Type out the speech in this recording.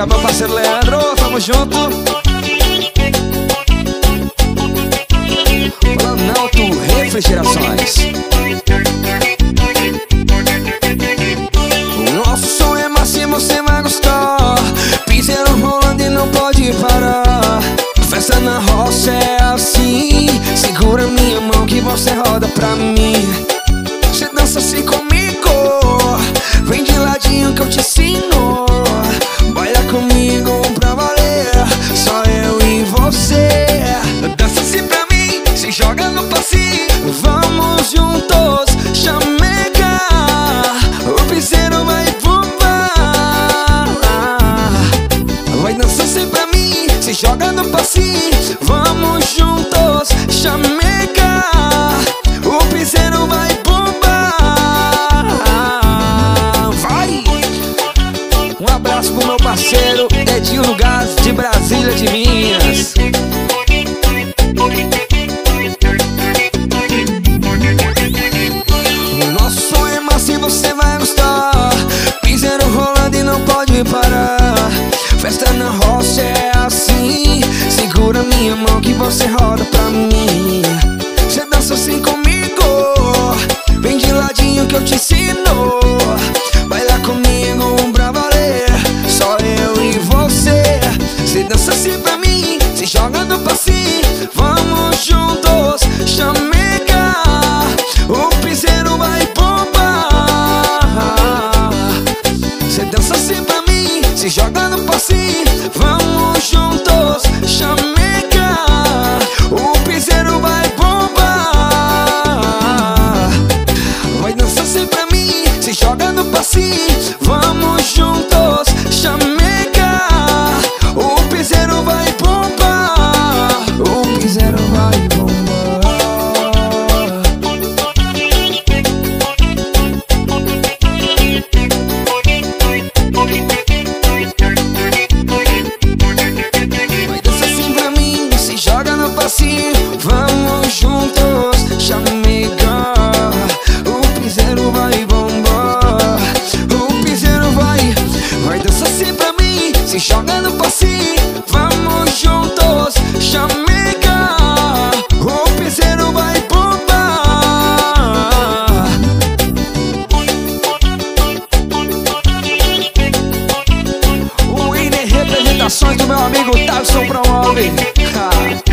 música, meu parceiro Leandro, tamo junto. Planalto Refrigerações joga no passinho Vamos juntos, chamega O piseiro vai bombar. Vai dançar assim pra mim, se joga no passinho Vamos juntos, chamega O piseiro vai bombar. Vai! Um abraço pro meu parceiro Edinho no Gás de Brasília de Minas parar. Festa na roça é assim. Segura minha mão que você roda pra mim. Você dança assim comigo. Vem de ladinho que eu te ensino. Baila comigo pra valer Só eu e você. Você dança assim pra mim Se joga no passinho se joga no passinho Vamos juntos, chamega O piseiro vai bombar O Ine Representações do meu amigo Tyson promove. Ha.